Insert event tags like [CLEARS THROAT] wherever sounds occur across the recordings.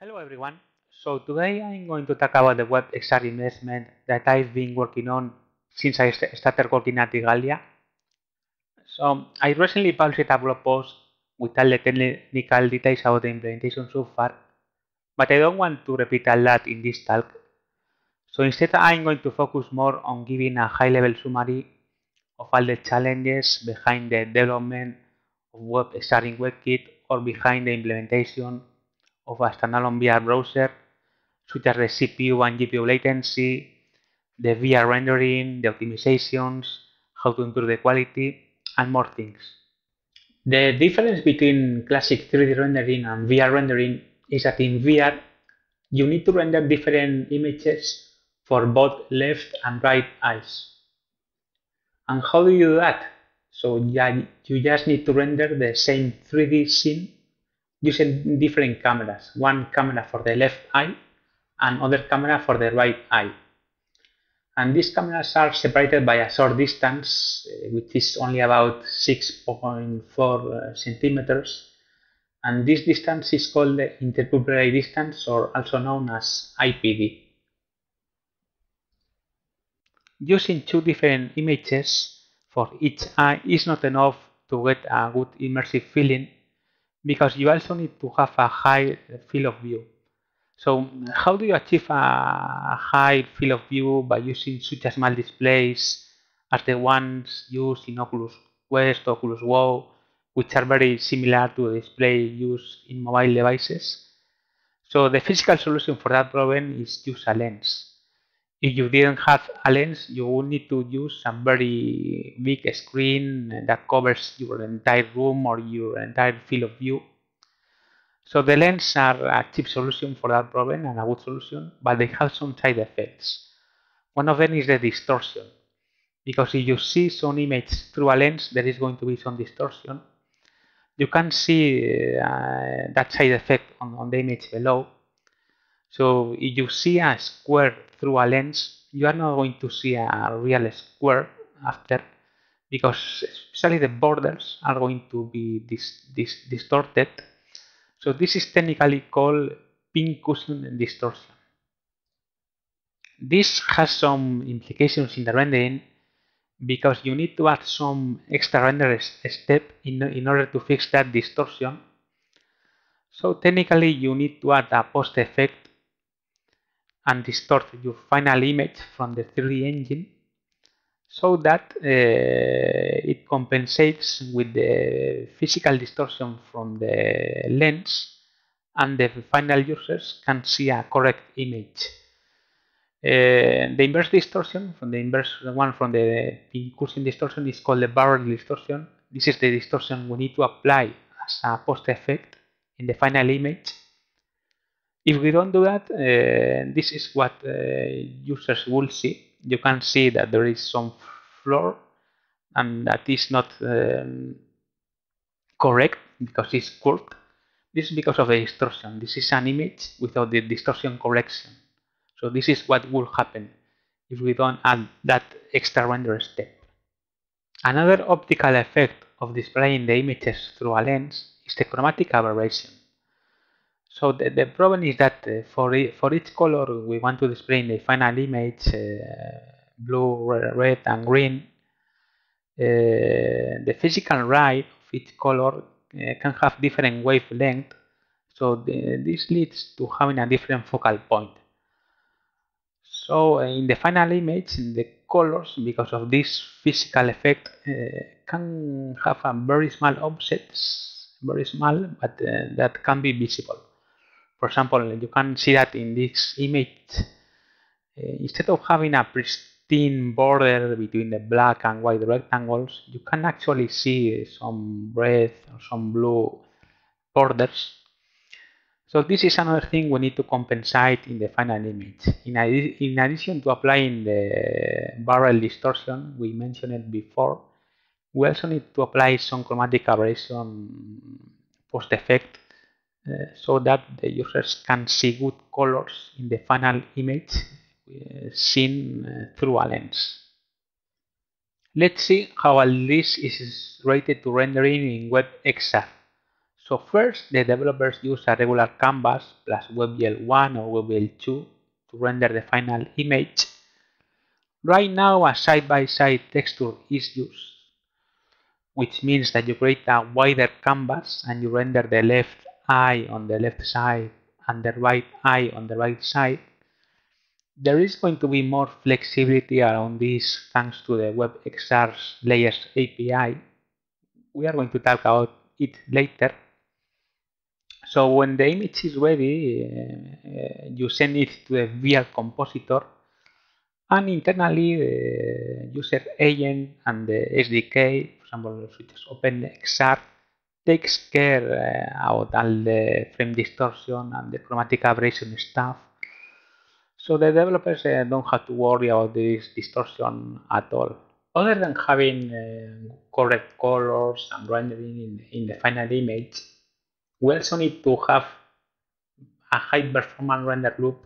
Hello everyone. So today I'm going to talk about the web XR investment that I've been working on since I started working at Igalia. So I recently published a blog post with all the technical details about the implementation so far, but I don't want to repeat a lot in this talk. So instead I'm going to focus more on giving a high-level summary of all the challenges behind the development of web XR in WebKit or behind the implementation of a standalone VR browser, such as the CPU and GPU latency, the VR rendering, the optimizations, how to improve the quality, and more things. The difference between classic 3D rendering and VR rendering is that in VR, you need to render different images for both left and right eyes. And how do you do that? So yeah, you just need to render the same 3D scene using different cameras. One camera for the left eye and other camera for the right eye. And these cameras are separated by a short distance, uh, which is only about 6.4 uh, centimeters. And this distance is called the interpupillary distance or also known as IPD. Using two different images for each eye is not enough to get a good immersive feeling because you also need to have a high field of view. So how do you achieve a high field of view by using such as small displays as the ones used in Oculus Quest, Oculus Go, which are very similar to the display used in mobile devices? So the physical solution for that problem is use a lens. If you didn't have a lens, you would need to use some very big screen that covers your entire room or your entire field of view. So the lenses are a cheap solution for that problem and a good solution, but they have some side effects. One of them is the distortion, because if you see some image through a lens, there is going to be some distortion. You can see uh, that side effect on, on the image below. So if you see a square through a lens, you are not going to see a real square after because especially the borders are going to be dis, dis, distorted. So this is technically called pincushion distortion. This has some implications in the rendering because you need to add some extra render step in, in order to fix that distortion. So technically you need to add a post effect and distort your final image from the 3D engine so that uh, it compensates with the physical distortion from the lens and the final users can see a correct image. Uh, the inverse distortion, from the inverse one from the pincushion distortion is called the barrel distortion. This is the distortion we need to apply as a post effect in the final image if we don't do that, uh, this is what uh, users will see. You can see that there is some floor and that is not um, correct because it's curved. This is because of the distortion. This is an image without the distortion correction. So this is what will happen if we don't add that extra render step. Another optical effect of displaying the images through a lens is the chromatic aberration. So the, the problem is that uh, for, for each color we want to display in the final image, uh, blue, red and green, uh, the physical light of each color uh, can have different wavelength. So the, this leads to having a different focal point. So uh, in the final image, the colors, because of this physical effect, uh, can have a very small offsets, very small, but that can be visible. For example, you can see that in this image, uh, instead of having a pristine border between the black and white rectangles, you can actually see some red or some blue borders. So this is another thing we need to compensate in the final image. In, in addition to applying the barrel distortion we mentioned before, we also need to apply some chromatic aberration post effect so that the users can see good colors in the final image uh, seen uh, through a lens. Let's see how all this is related to rendering in WebXR. So first, the developers use a regular canvas plus WebGL1 or WebGL2 to render the final image. Right now, a side-by-side -side texture is used, which means that you create a wider canvas and you render the left eye on the left side and the right eye on the right side. There is going to be more flexibility around this thanks to the WebXR Layers API. We are going to talk about it later. So when the image is ready, uh, you send it to the VR compositor and internally the user agent and the SDK, for example, such as OpenXR, takes care uh, about all the frame distortion and the chromatic aberration stuff. So the developers uh, don't have to worry about this distortion at all. Other than having uh, correct colors and rendering in, in the final image, we also need to have a high performance render loop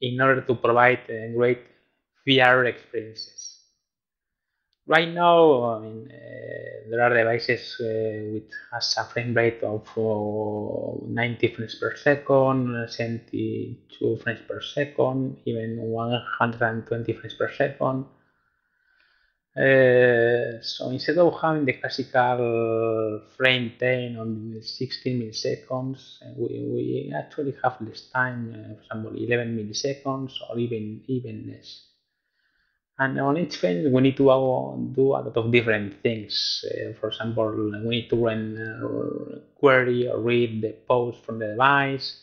in order to provide uh, great VR experiences. Right now, I mean, uh, there are devices uh, with has a frame rate of uh, 90 frames per second, 72 frames per second, even 120 frames per second. Uh, so instead of having the classical frame 10 on 16 milliseconds, we, we actually have less time, uh, for example, 11 milliseconds or even even less. And on each frame, we need to do a lot of different things. Uh, for example, we need to run uh, query or read the pose from the device.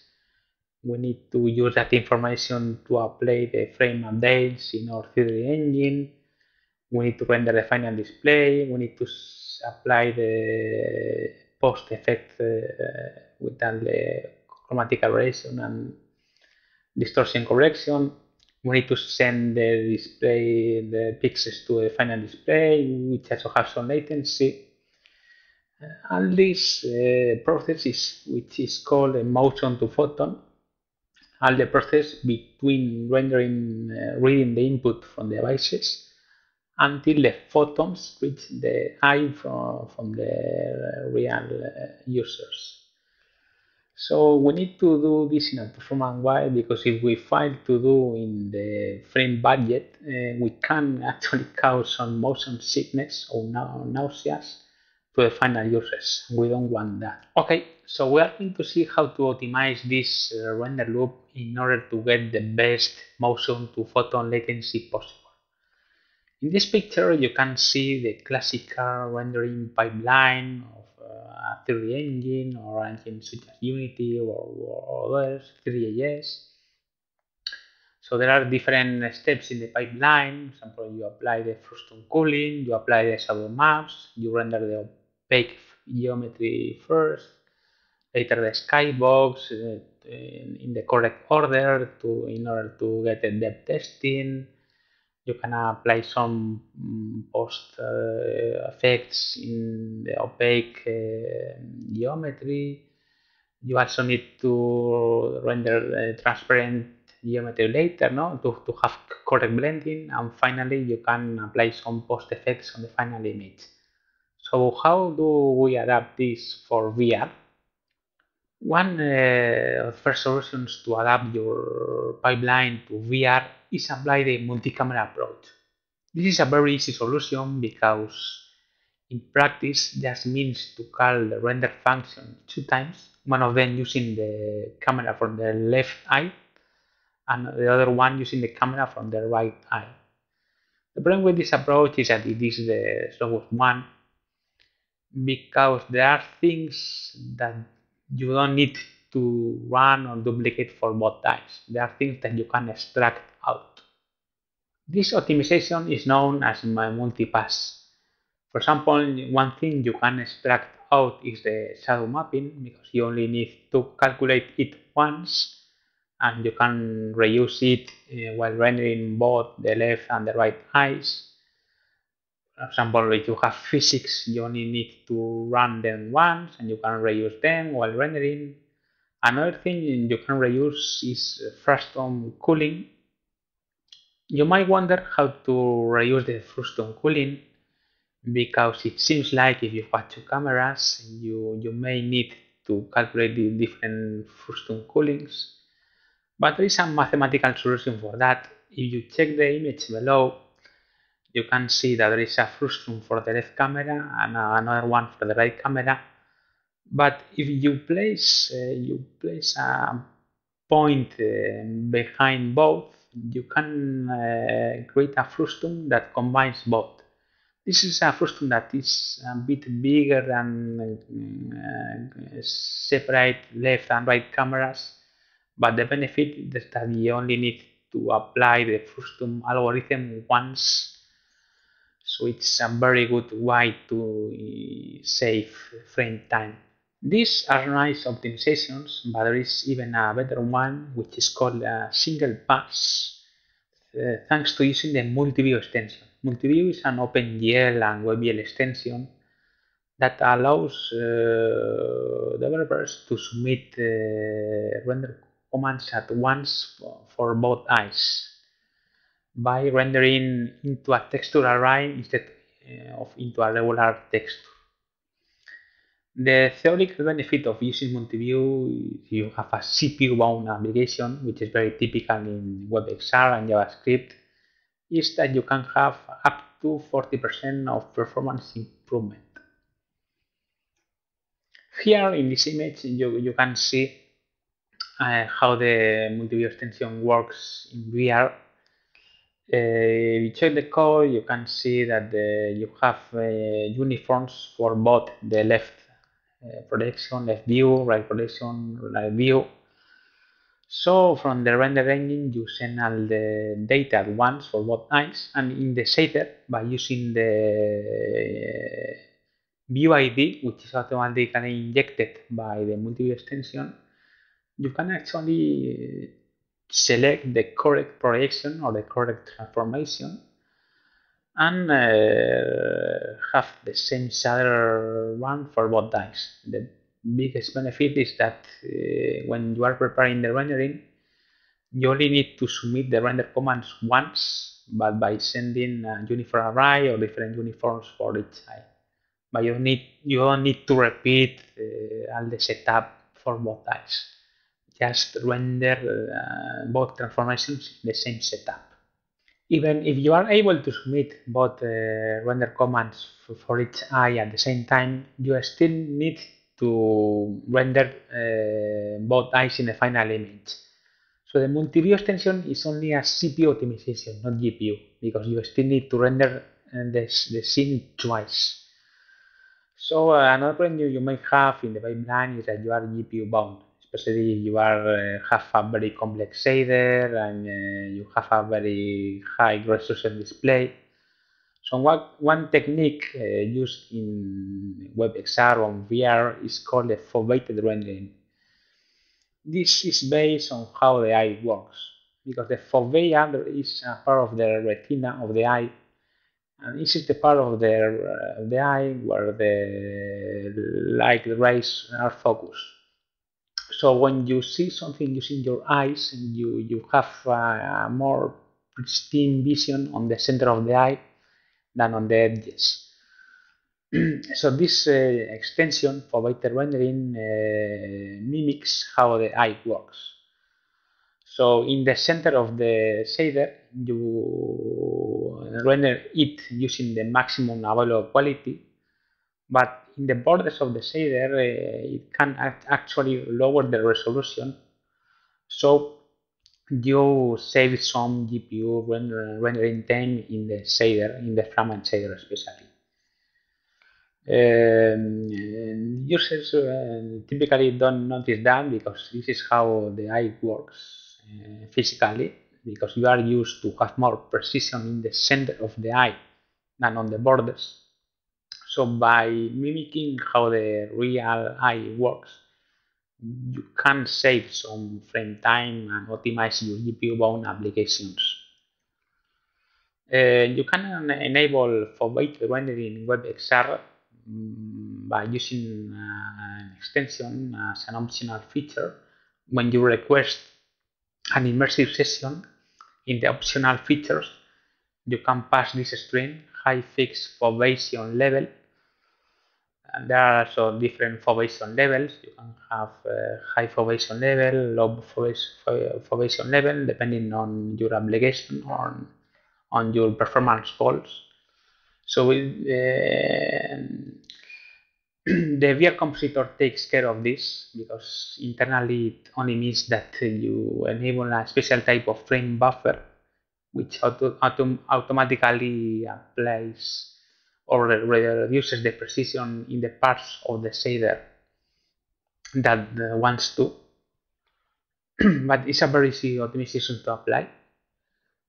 We need to use that information to apply the frame updates in our 3D engine we need to render the final display, we need to apply the post effect uh, with the chromatic aberration and distortion correction. We need to send the display, the pixels to the final display, which also has some latency. Uh, and this uh, process is, which is called a motion to photon, all the process between rendering, uh, reading the input from the devices until the photons reach the eye from, from the real uh, users. So we need to do this in a performance way because if we fail to do in the frame budget, uh, we can [LAUGHS] actually cause some motion sickness or nauseas to the final users. We don't want that. Okay, so we are going to see how to optimize this uh, render loop in order to get the best motion to photon latency possible. In this picture, you can see the classical rendering pipeline of 3D engine or engines such as Unity or, or others, 3ds. So there are different steps in the pipeline. For example, you apply the frustum culling, you apply the shadow maps, you render the opaque geometry first, later the skybox uh, in, in the correct order to in order to get the depth testing you can apply some mm, post uh, effects in the opaque uh, geometry. You also need to render uh, transparent geometry later no? to, to have correct blending and finally you can apply some post effects on the final image. So how do we adapt this for VR? One uh, of the first solutions to adapt your pipeline to VR is apply the multi-camera approach. This is a very easy solution because in practice just means to call the render function two times, one of them using the camera from the left eye and the other one using the camera from the right eye. The problem with this approach is that it is the slowest one because there are things that you don't need to run or duplicate for both eyes. There are things that you can extract out. This optimization is known as my multipass. For example, one thing you can extract out is the shadow mapping because you only need to calculate it once and you can reuse it uh, while rendering both the left and the right eyes. For example, if you have physics, you only need to run them once and you can reuse them while rendering. Another thing you can reuse is uh, frustum culling you might wonder how to reuse the frustum culling. because it seems like if you have two cameras, you, you may need to calculate the different frustum cullings. But there is a mathematical solution for that. If you check the image below, you can see that there is a frustum for the left camera and another one for the right camera. But if you place uh, you place a point uh, behind both, you can uh, create a frustum that combines both. This is a frustum that is a bit bigger than uh, separate left and right cameras, but the benefit is that you only need to apply the frustum algorithm once. So it's a very good way to save frame time. These are nice optimizations, but there is even a better one, which is called a single pass, uh, thanks to using the multi-view extension. Multi-view is an OpenGL and WebGL extension that allows uh, developers to submit uh, render commands at once for both eyes by rendering into a texture array instead uh, of into a regular texture. The theoretical benefit of using multi-view if you have a CPU-bound application, which is very typical in WebXR and JavaScript, is that you can have up to 40% of performance improvement. Here in this image, you, you can see uh, how the multi-view extension works in VR. Uh, if you check the code, you can see that the, you have uh, uniforms for both the left projection, left view, right projection, right view. So from the render engine, you send all the data at once for both eyes, and in the shader, by using the view ID, which is automatically injected by the multi-view extension, you can actually select the correct projection or the correct transformation and uh, have the same shader run for both eyes. The biggest benefit is that uh, when you are preparing the rendering, you only need to submit the render commands once, but by sending a uniform array or different uniforms for each eye. But you need you don't need to repeat uh, all the setup for both eyes. Just render uh, both transformations in the same setup even if you are able to submit both uh, render commands for each eye at the same time, you still need to render uh, both eyes in the final image. So the multi-view extension is only a CPU optimization, not GPU, because you still need to render uh, the, the scene twice. So uh, another problem you, you may have in the pipeline is that you are GPU bound especially you are uh, have a very complex shader and uh, you have a very high resolution display. So one, one technique uh, used in WebXR or VR is called the foveated rendering. This is based on how the eye works because the fovea is a part of the retina of the eye and this is the part of the, uh, the eye where the light rays are focused so when you see something using your eyes and you, you have a more pristine vision on the center of the eye than on the edges. [CLEARS THROAT] so this uh, extension foveated rendering uh, mimics how the eye works. So in the center of the shader, you render it using the maximum available quality, but in the borders of the shader, uh, it can actually lower the resolution. So you save some GPU render, rendering time in the shader, in the fragment shader especially. Um, users uh, typically don't notice that because this is how the eye works uh, physically because you are used to have more precision in the center of the eye than on the borders. So by mimicking how the real eye works, you can save some frame time and optimize your GPU-bound applications. Uh, you can enable foveated rendering in WebXR mm, by using uh, an extension as an optional feature. When you request an immersive session, in the optional features, you can pass this string high fixed foveation level. There are also different foveation levels. You can have uh, high foveation level, low foveation level, depending on your obligation or on, on your performance goals. So uh, [CLEARS THROAT] the VR compositor takes care of this because internally it only means that you enable a special type of frame buffer which auto, automatically applies or reduces the precision in the parts of the shader that uh, wants to. [CLEARS THROAT] but it's a very easy optimization to apply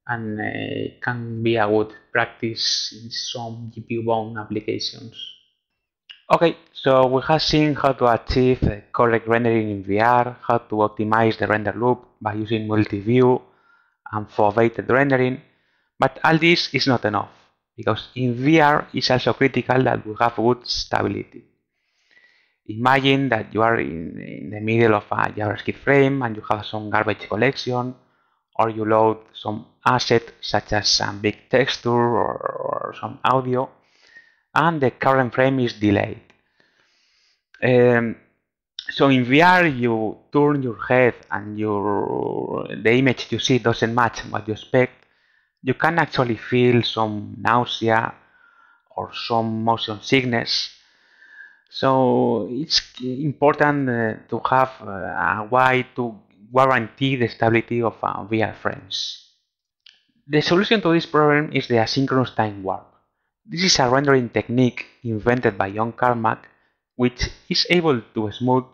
and uh, can be a good practice in some GPU-bound applications. Okay, so we have seen how to achieve correct rendering in VR, how to optimize the render loop by using multi-view and foveated rendering, but all this is not enough, because in VR it's also critical that we have good stability. Imagine that you are in, in the middle of a JavaScript frame and you have some garbage collection, or you load some asset such as some big texture or, or some audio, and the current frame is delayed. Um, so in VR, you turn your head and your the image you see doesn't match what you expect. You can actually feel some nausea or some motion sickness. So it's important uh, to have uh, a way to guarantee the stability of uh, VR frames. The solution to this problem is the asynchronous time warp. This is a rendering technique invented by John Carmack, which is able to smooth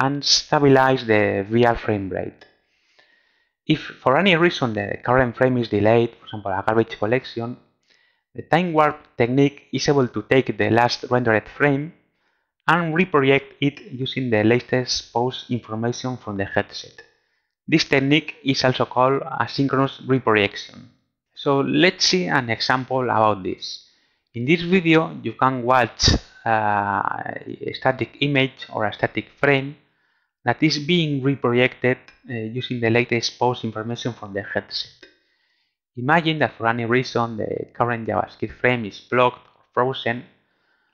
and stabilize the VR frame rate. If for any reason the current frame is delayed, for example a garbage collection, the time warp technique is able to take the last rendered frame and reproject it using the latest pose information from the headset. This technique is also called asynchronous reprojection. So let's see an example about this. In this video, you can watch uh, a static image or a static frame that is being reprojected uh, using the latest pose information from the headset. Imagine that for any reason the current JavaScript frame is blocked or frozen.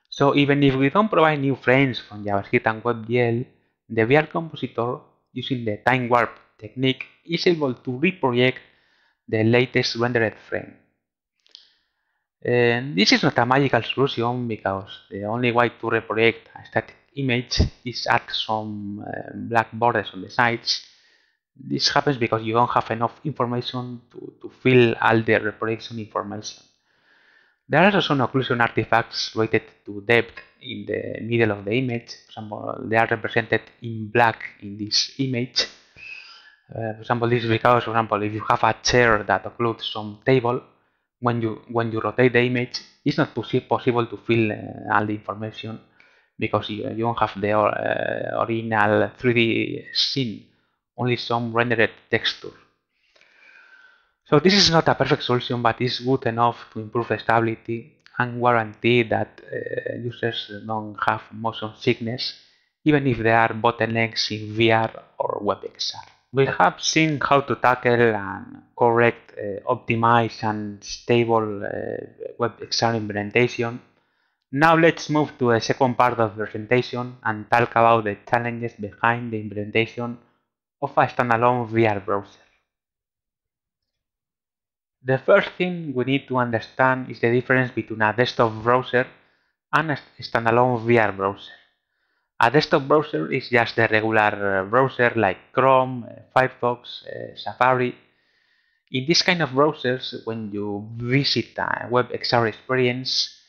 So even if we don't provide new frames from JavaScript and WebGL, the VR compositor using the time warp technique is able to reproject the latest rendered frame. And this is not a magical solution because the only way to reproject a static image is add some uh, black borders on the sides. This happens because you don't have enough information to, to fill all the reprojection information. There are also some occlusion artifacts related to depth in the middle of the image. For example, they are represented in black in this image. Uh, for example, this is because, for example, if you have a chair that occludes some table, when you when you rotate the image, it's not possible to fill uh, all the information because you, you don't have the uh, original 3D scene, only some rendered texture. So this is not a perfect solution, but it's good enough to improve the stability and guarantee that uh, users don't have motion sickness, even if there are bottlenecks in VR or WebXR. We have seen how to tackle and correct, uh, optimize and stable uh, WebXR implementation. Now let's move to the second part of the presentation and talk about the challenges behind the implementation of a standalone VR browser. The first thing we need to understand is the difference between a desktop browser and a standalone VR browser. A desktop browser is just the regular uh, browser like Chrome, uh, Firefox, uh, Safari. In this kind of browsers, when you visit a WebXR experience,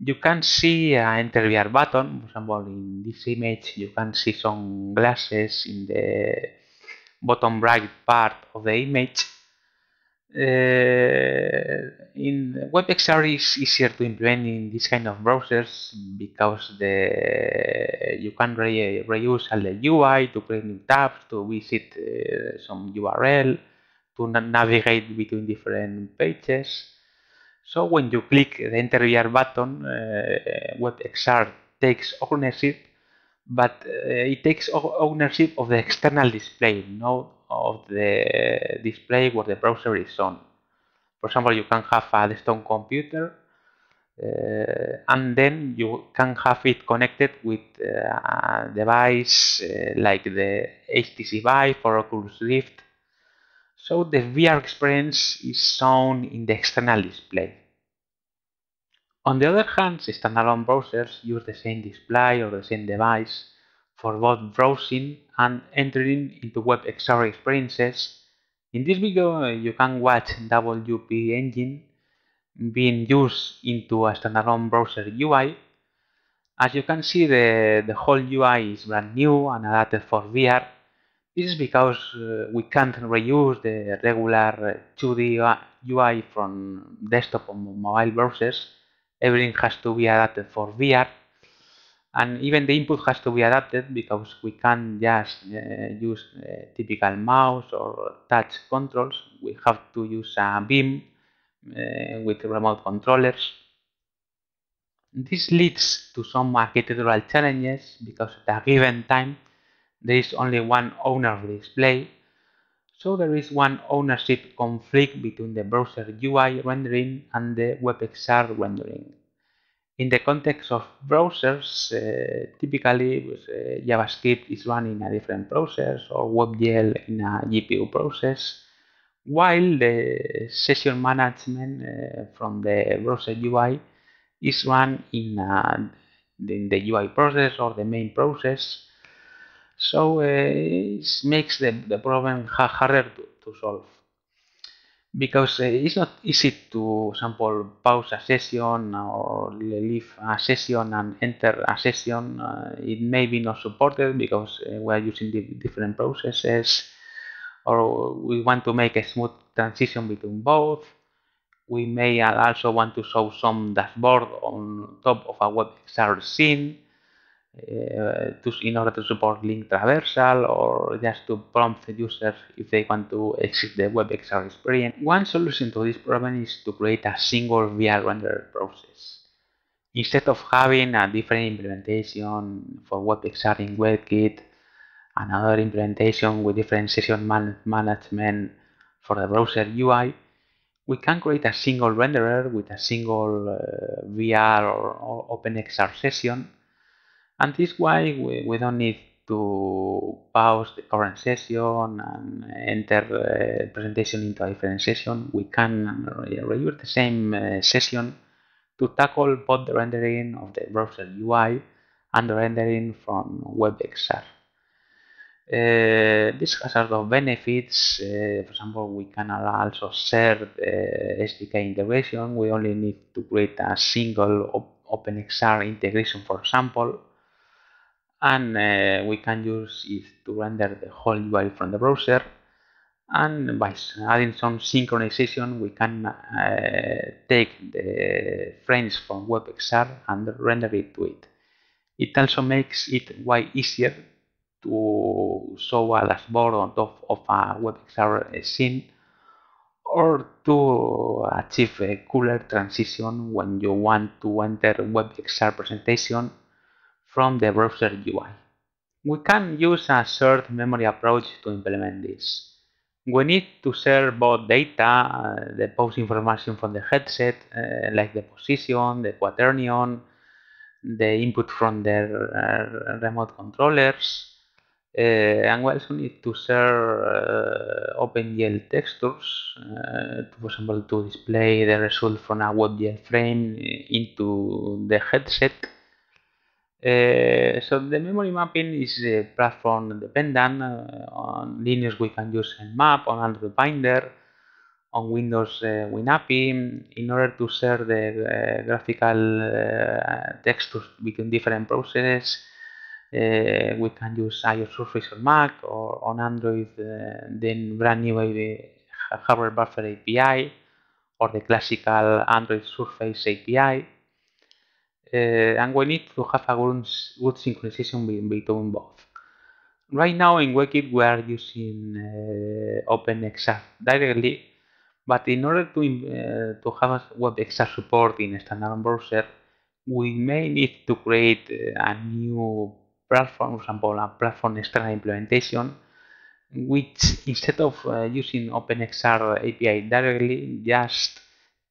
you can see an enter VR button. For example, in this image, you can see some glasses in the bottom right part of the image. Uh, in WebXR is easier to implement in this kind of browsers because the you can re reuse all the UI to create new tabs, to visit uh, some URL, to na navigate between different pages. So when you click the Enter VR button, uh, WebXR takes ownership, but uh, it takes ownership of the external display, not of the display where the browser is on. For example, you can have a desktop computer Uh, and then you can have it connected with uh, a device uh, like the HTC Vive or Oculus Rift. So the VR experience is shown in the external display. On the other hand, standalone browsers use the same display or the same device for both browsing and entering into WebXR experiences. In this video, you can watch WP Engine being used into a standalone browser UI. As you can see, the, the whole UI is brand new and adapted for VR. This is because uh, we can't reuse the regular 2D UI from desktop or mobile browsers. Everything has to be adapted for VR. And even the input has to be adapted because we can't just uh, use uh, typical mouse or touch controls. We have to use a beam uh, with remote controllers. This leads to some architectural challenges because at a given time there is only one owner of the display, so there is one ownership conflict between the browser UI rendering and the WebXR rendering. In the context of browsers, uh, typically uh, JavaScript is run in a different process or WebGL in a GPU process while the session management uh, from the browser UI is run in, uh, in, the UI process or the main process. So uh, it makes the, the problem harder to, to solve because uh, it's not easy to, example, pause a session or leave a session and enter a session. Uh, it may be not supported because uh, we are using different processes or we want to make a smooth transition between both. We may also want to show some dashboard on top of a WebXR scene uh, to, in order to support link traversal or just to prompt the users if they want to exit the WebXR experience. One solution to this problem is to create a single VR render process. Instead of having a different implementation for WebXR in WebKit another implementation with different session man management for the browser UI, we can create a single renderer with a single uh, VR or, or, OpenXR session. And this way we, we, don't need to pause the current session and enter the presentation into a different session. We can reuse the same uh, session to tackle both the rendering of the browser UI and the rendering from WebXR. Uh, this has a lot of benefits. Uh, for example, we can also share the SDK integration. We only need to create a single op OpenXR integration, for example, and uh, we can use it to render the whole UI from the browser. And by adding some synchronization, we can uh, take the frames from WebXR and render it to it. It also makes it way easier to show a dashboard on top of a WebXR scene or to achieve a cooler transition when you want to enter WebXR presentation from the browser UI. We can use a shared memory approach to implement this. We need to share both data, uh, the pose information from the headset, uh, like the position, the quaternion, the input from the uh, remote controllers, uh, and we also need to share uh, OpenGL textures, uh, for example, to display the result from a WebGL frame into the headset. Uh, so the memory mapping is uh, platform dependent. Uh, on Linux we can use mmap, on Android Binder, on Windows WinAPI in order to share the graphical textures between different processes uh, we can use IOSurface on Mac or on Android uh, then brand new hardware buffer API or the classical Android Surface API. Uh, and we need to have a good, good synchronization between both. Right now in WebKit we are using uh, OpenXR directly, but in order to, uh, to have WebXR support in a standard browser, we may need to create a new platform, for example, a platform external implementation, which instead of uh, using OpenXR API directly, just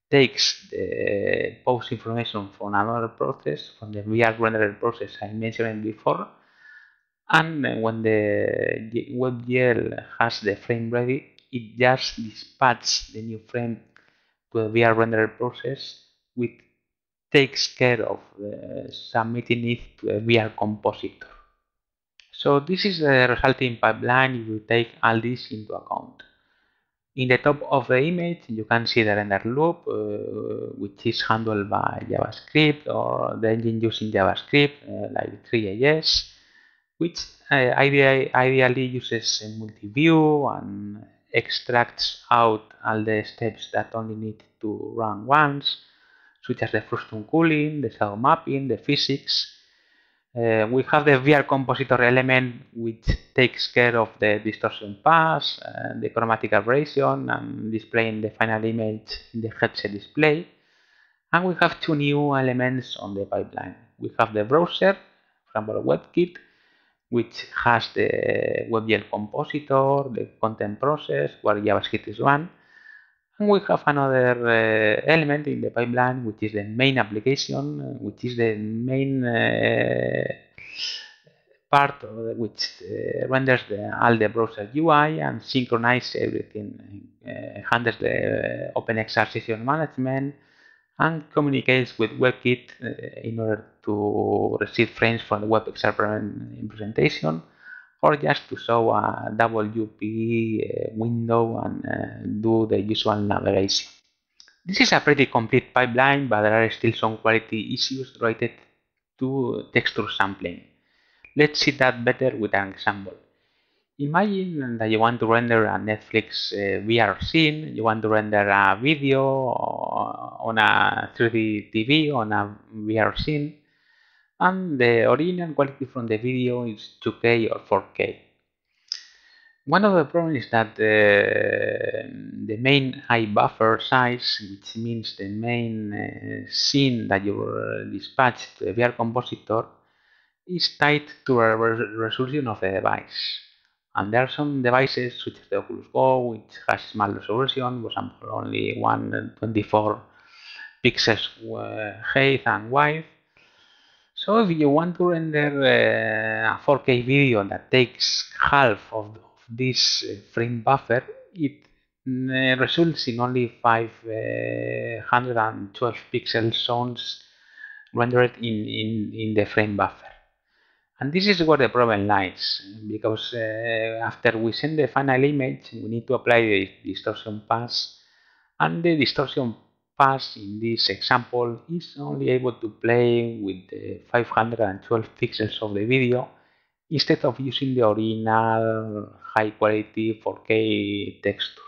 takes the pose information from another process, from the VR renderer process I mentioned before, and when the WebGL has the frame ready, it just dispatches the new frame to the VR renderer process, which takes care of uh, submitting it to a VR compositor. So this is the resulting pipeline if you take all this into account. In the top of the image, you can see the render loop, uh, which is handled by JavaScript or the engine using JavaScript, uh, like Three.js, which uh, ideally, uses a multi-view and extracts out all the steps that only need to run once, such as the frustum culling, the shadow mapping, the physics, uh, we have the VR compositor element which takes care of the distortion pass, uh, the chromatic aberration, and displaying the final image in the headset display. And we have two new elements on the pipeline. We have the browser, for example, WebKit, which has the WebGL compositor, the content process, where JavaScript is one. And we have another uh, element in the pipeline, which is the main application, uh, which is the main uh, part which uh, renders the, all the browser UI and synchronizes everything, handles the OpenXR session management, and communicates with WebKit in order to receive frames from the WebXR presentation or just to show a WP window and uh, do the usual navigation. This is a pretty complete pipeline, but there are still some quality issues related to texture sampling. Let's see that better with an example. Imagine that you want to render a Netflix uh, VR scene, you want to render a video on a 3D TV on a VR scene, and the original quality from the video is 2K or 4K. One of the problems is that uh, the main eye buffer size, which means the main uh, scene that you dispatch to the VR compositor, is tied to the resolution of the device. And there are some devices, such as the Oculus Go, which has small resolution, for example, only 124 pixels uh, height and width, so if you want to render uh, a 4K video that takes half of, this uh, frame buffer, it uh, results in only 512 pixel zones rendered in, in, in the frame buffer. And this is where the problem lies, because uh, after we send the final image, we need to apply the distortion pass, and the distortion pass in this example is only able to play with the 512 pixels of the video instead of using the original high quality 4K texture.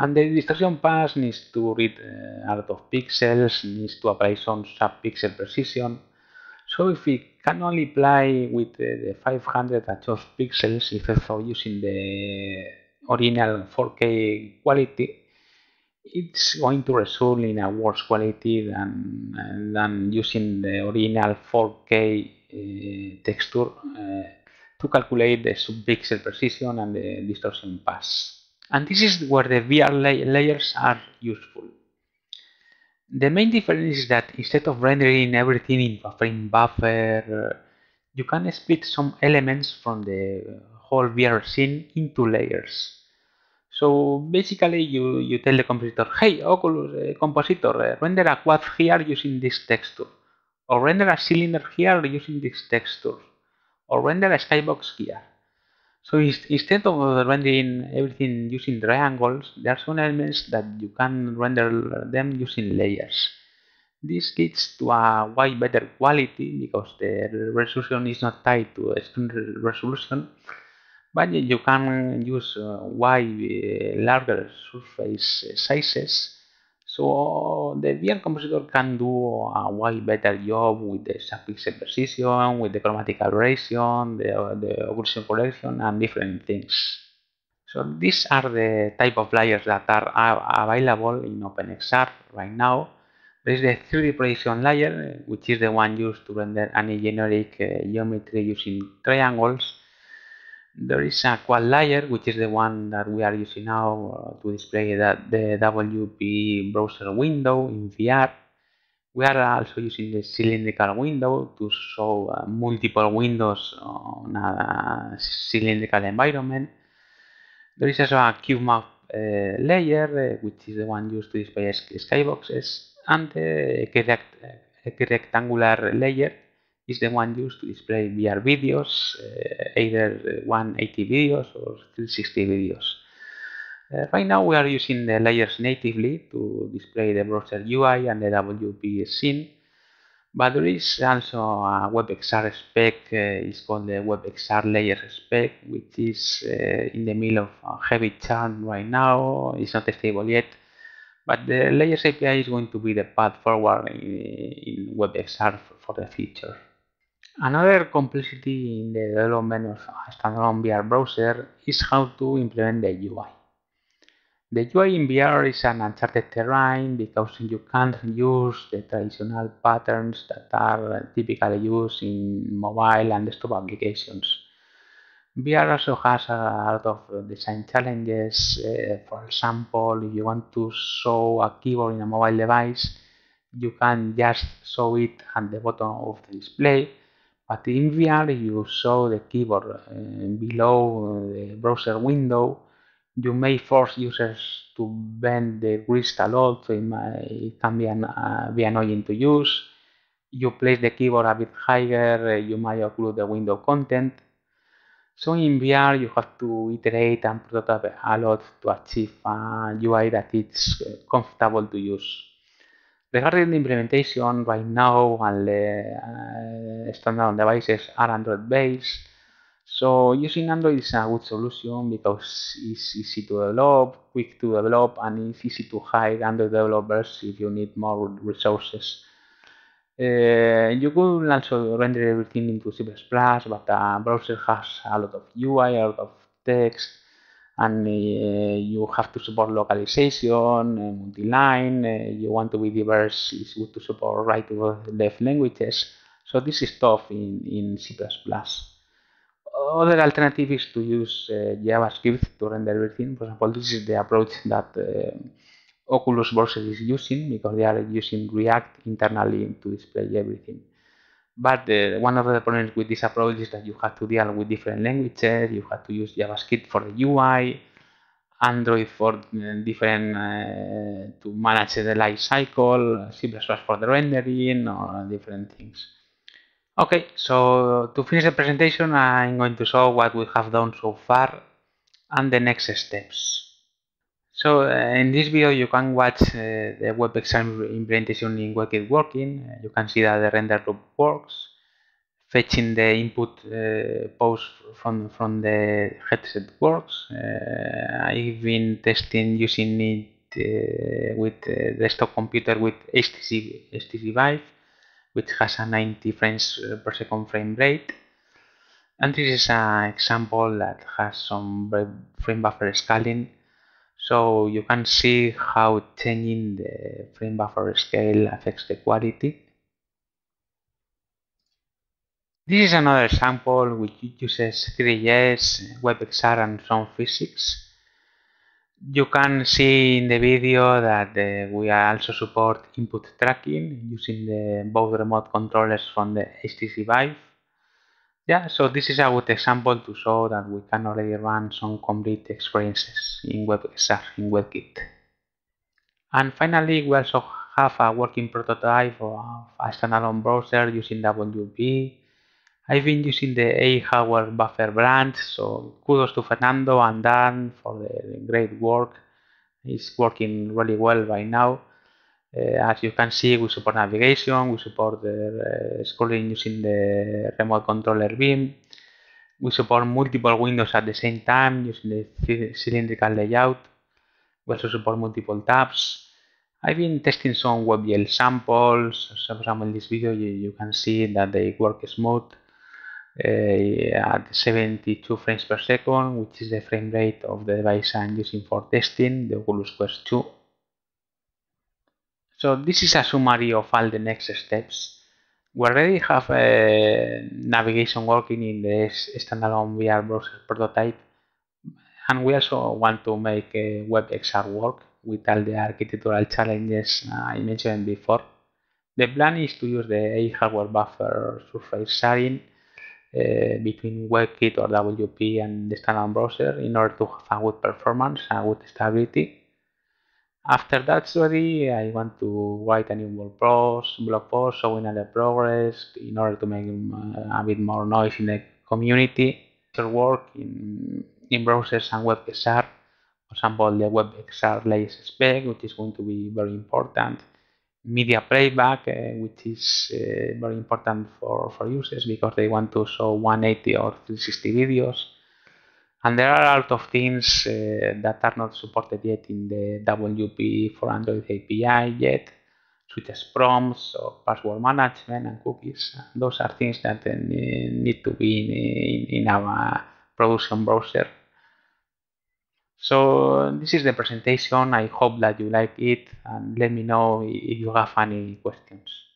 And the distortion pass needs to read uh, lot of pixels, needs to apply some sub-pixel precision. So if we can only play with uh, the 512 pixels instead of using the original 4K quality, it's going to result in a worse quality than, than using the original 4K uh, texture uh, to calculate the subpixel precision and the distortion pass. And this is where the VR la layers are useful. The main difference is that instead of rendering everything in a frame buffer, you can split some elements from the whole VR scene into layers. So basically you, you tell the compositor, hey Oculus uh, compositor, uh, render a quad here using this texture, or render a cylinder here using this texture, or render a skybox here. So instead of rendering everything using triangles, there are some elements that you can render them using layers. This leads to a way better quality because the resolution is not tied to a screen resolution but you can use uh, wide uh, larger surface sizes so the VR compositor can do a way better job with the subpixel precision, with the chromatic aberration, the, the occlusion correction, and different things. So these are the type of layers that are available in OpenXR right now. There is the 3D projection layer, which is the one used to render any generic uh, geometry using triangles There is a quad layer, which is the one that we are using now uh, to display that the WP browser window in VR. We are also using the cylindrical window to show uh, multiple windows on a cylindrical environment. There is also a cube map uh, layer, uh, which is the one used to display skyboxes, and the rectangular layer is the one used to display VR videos, uh, either 180 videos or 360 videos. Uh, right now we are using the layers natively to display the browser UI and the WPE scene, but there is also a WebXR spec, uh, it's called the WebXR layer spec, which is in the middle of a heavy churn right now, it's not stable yet, but the layers API is going to be the path forward in WebXR for the future. Another complexity in the development of a standalone VR browser is how to implement the UI. The UI in VR is an uncharted terrain because you can't use the traditional patterns that are typically used in mobile and desktop applications. VR also has a lot of design challenges. Uh, for example, if you want to show a keyboard in a mobile device, you can just show it at the bottom of the display but in VR, you show the keyboard uh, below the browser window. You may force users to bend the wrist a lot, so it, might, it can be, an, uh, be annoying to use. You place the keyboard a bit higher, uh, you might occlude the window content. So in VR, you have to iterate and prototype a lot to achieve a UI that is uh, comfortable to use. Regarding the implementation, right now the uh, standard devices are Android based. So using Android is a good solution because it's easy to develop, quick to develop, and it's easy to hire Android developers if you need more resources. Uh, you could also render everything into C++, but a browser has a lot of UI, a lot of text, and uh, you have to support localization, uh, multi-line, uh, you want to be diverse, it's good to support right to left languages. So this is tough in, in C++. Other alternative is to use JavaScript to render everything. For example, this is the approach that Oculus browser is using because they are using React internally to display everything. But uh, one of the problems with this approach is that you have to deal with different languages. You have to use JavaScript for the UI, Android for uh, different uh, to manage the life cycle, C++ for the rendering, or different things. Okay, so to finish the presentation, I'm going to show what we have done so far and the next steps. So uh, in this video you can watch uh, the WebXR implementation in WebKit working. Uh, you can see that the render loop works, fetching the input uh, pose from, from the headset works. Uh, I've been testing using it uh, with desktop computer with HTC, HTC Vive, which has a 90 frames per second frame rate. And this is an example that has some frame buffer scaling so you can see how changing the frame buffer scale affects the quality. This is another example which uses three.js, WebXR and some physics. You can see in the video that uh, we also support input tracking using the both remote controllers from the HTC Vive yeah, so this is a good example to show that we can already run some complete experiences in WebXR, in WebKit. And finally, we also have a working prototype of a standalone browser using WPE. I've been using the AHardwareBuffer branch, so kudos to Fernando and Dan for the great work. It's working really well right now. Uh, as you can see, we support navigation, we support the uh, scrolling using the remote controller beam. We support multiple windows at the same time using the cylindrical layout. We also support multiple tabs. I've been testing some WebGL samples. So for example, in this video, you, you can see that they work smooth uh, at 72 frames per second, which is the frame rate of the device I'm using for testing, the Oculus Quest 2 so this is a summary of all the next steps. We already have uh, navigation working in the standalone VR browser prototype, and we also want to make uh, WebXR work with all the architectural challenges I mentioned before. The plan is to use the AHardwareBuffer surface sharing uh, between WebKit or WPE and the standalone browser in order to have a good performance and good stability. After that ready, I want to write a new blog post, blog post showing the progress in order to make uh, a bit more noise in the community. Work in, in browsers and WebXR. For example, the WebXR layers spec, which is going to be very important. Media playback, uh, which is uh, very important for, for users because they want to show 180 or 360 videos and there are a lot of things uh, that are not supported yet in the WPE for Android API yet, such as prompts or password management and cookies. Those are things that uh, need to be in, in our production browser. So this is the presentation. I hope that you like it and let me know if you have any questions.